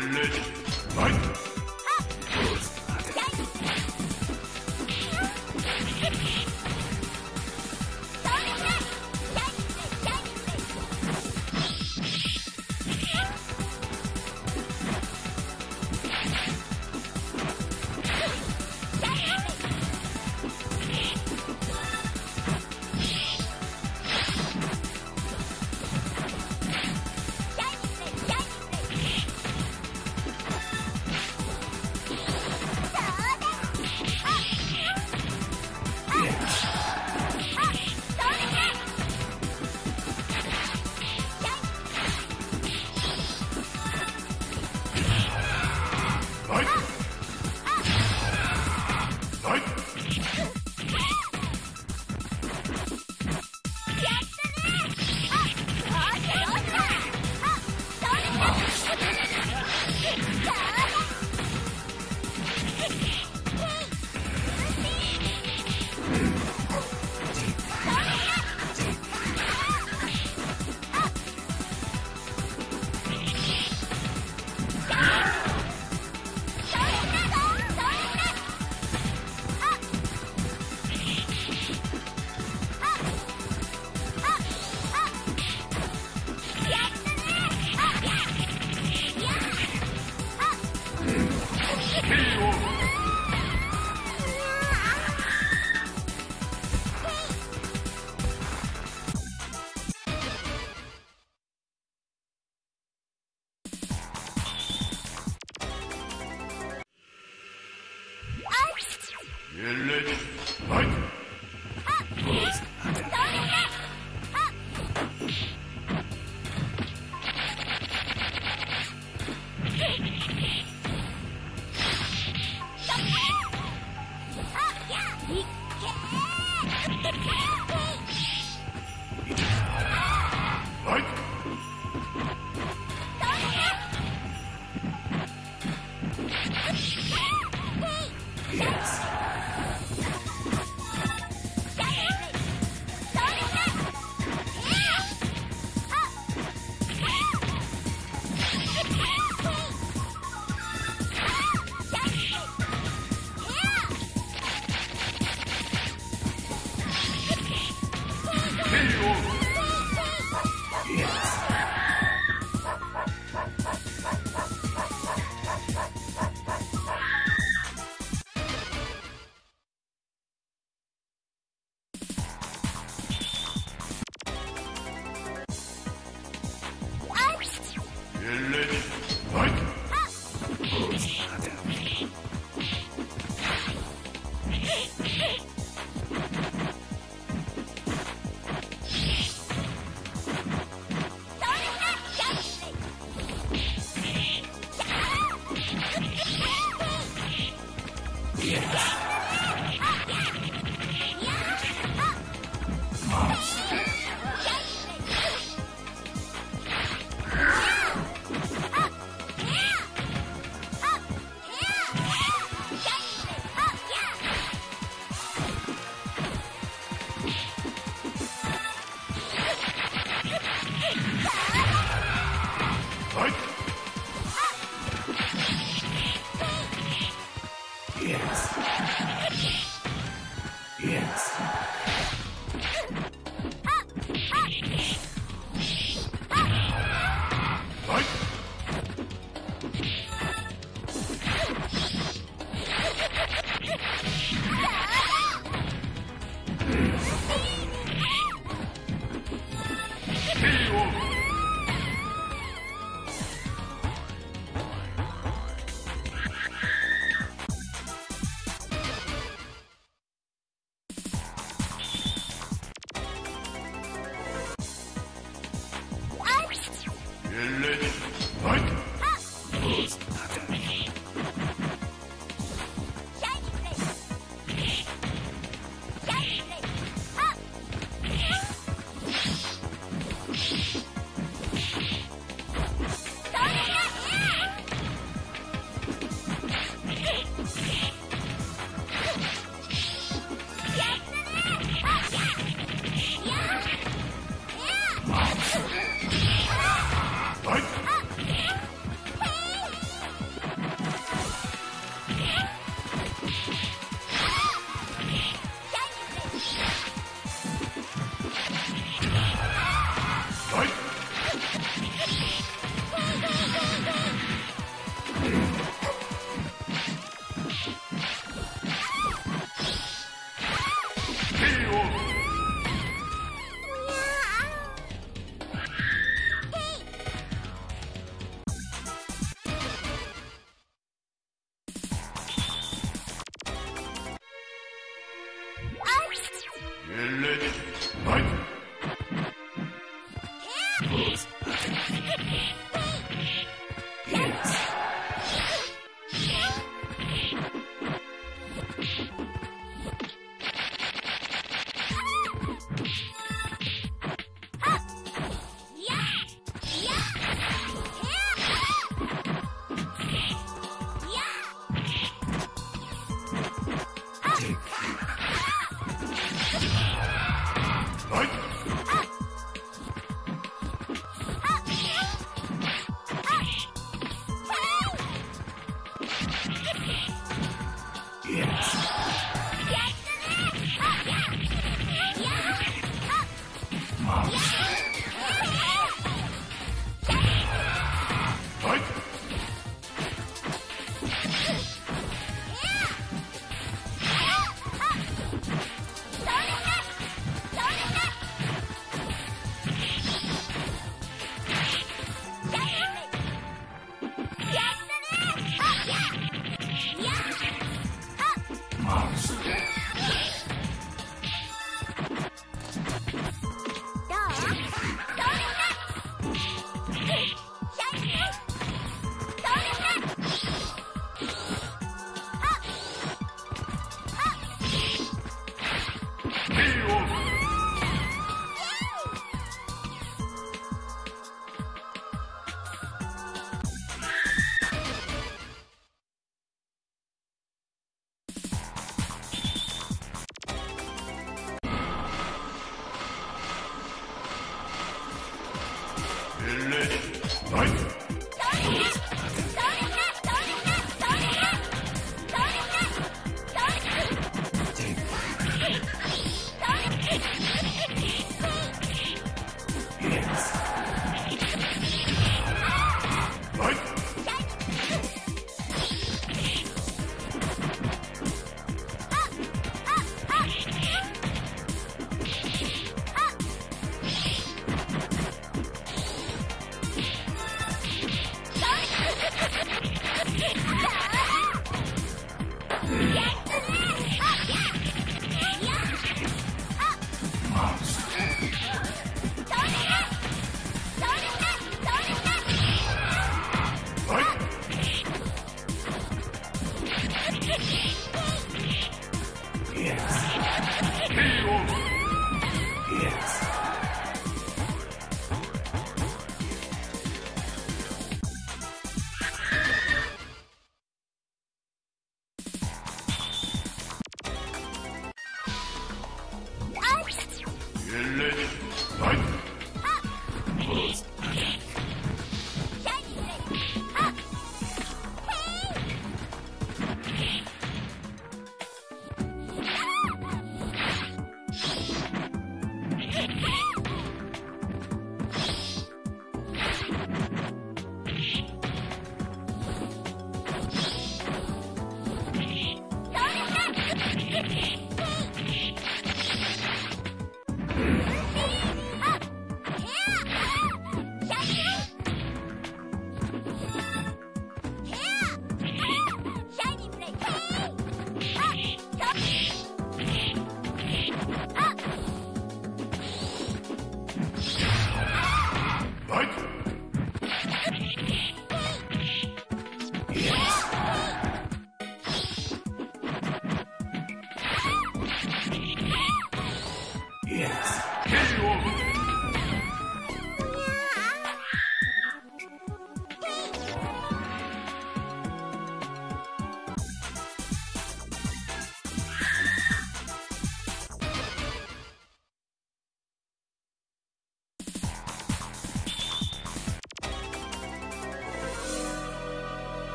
Ready, fight!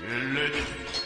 Millet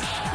フ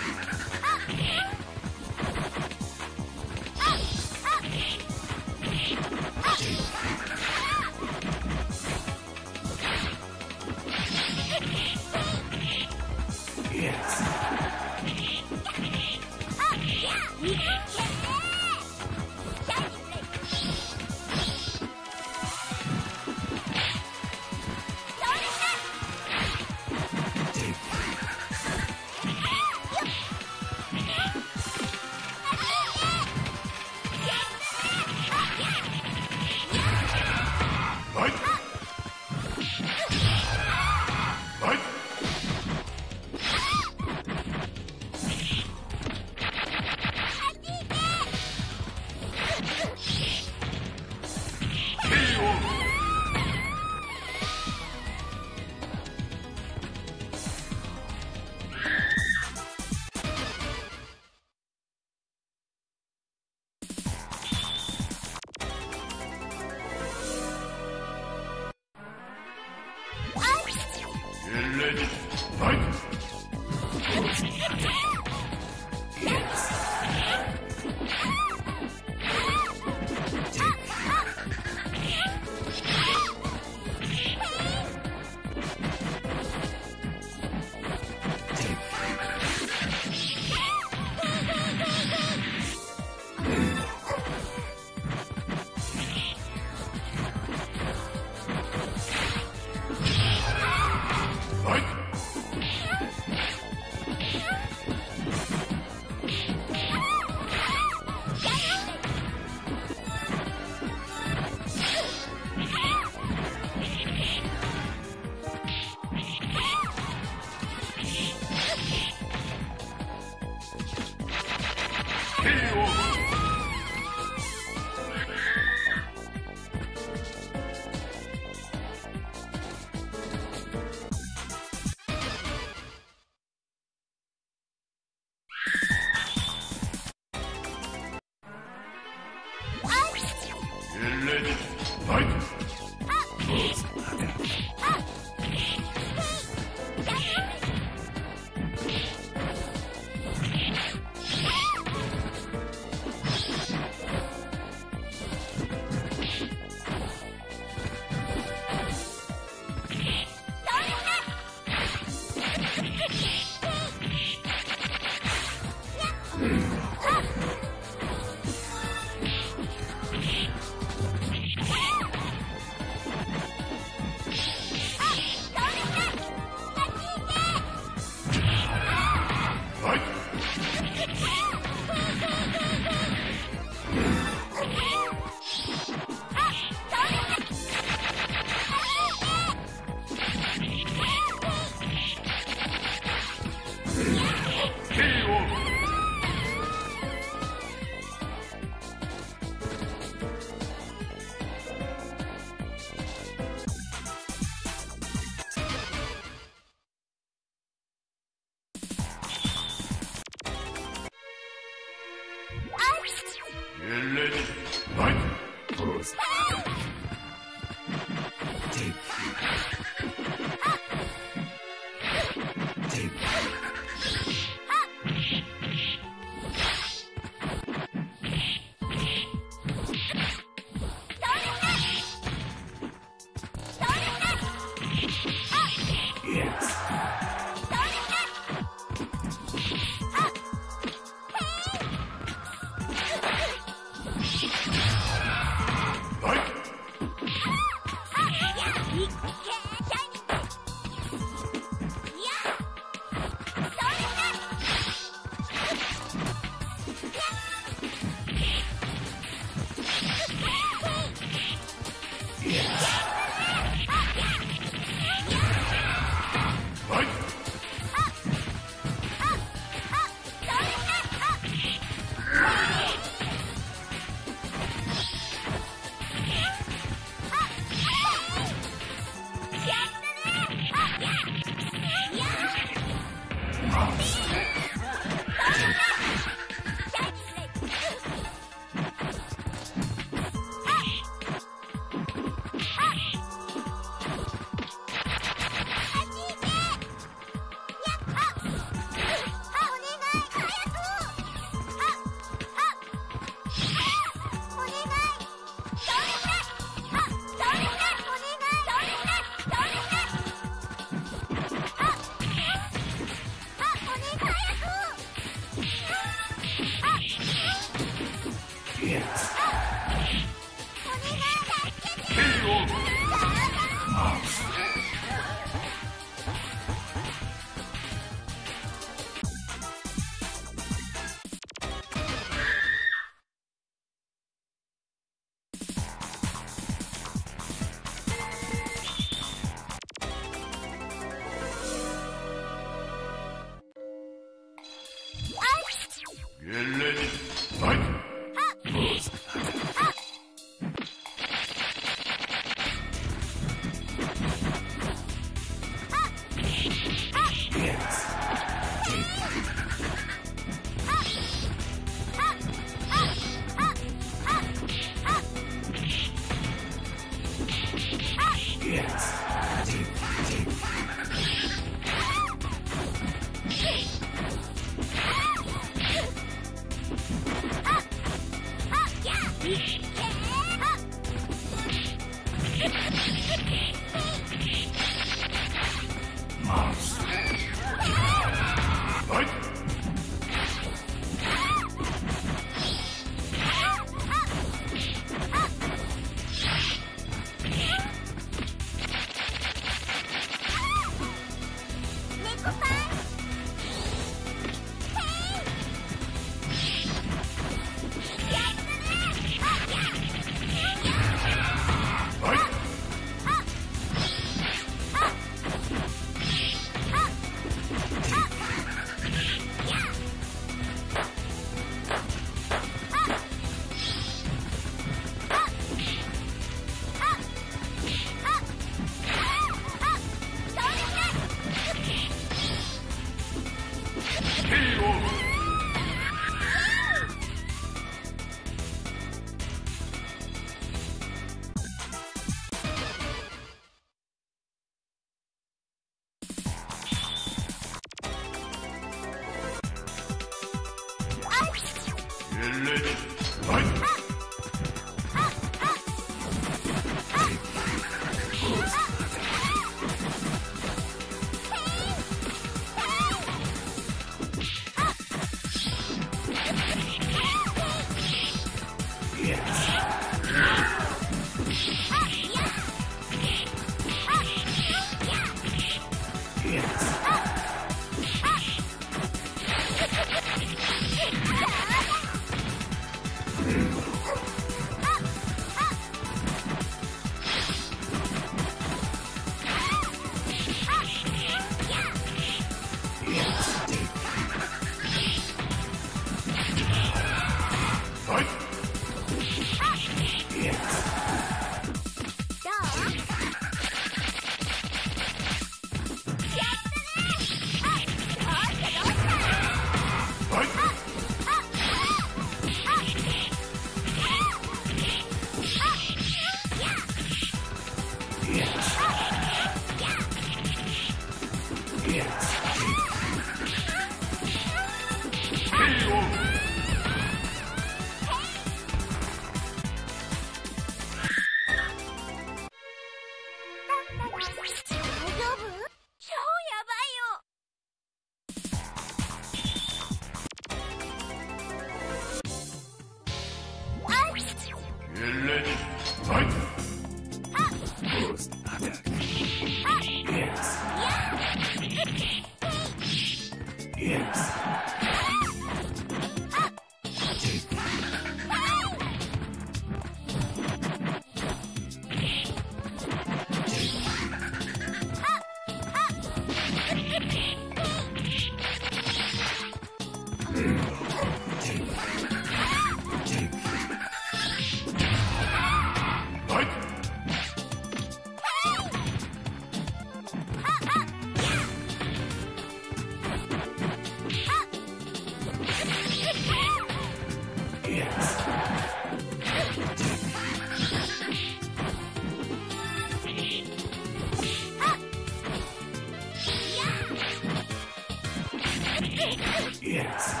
Ah!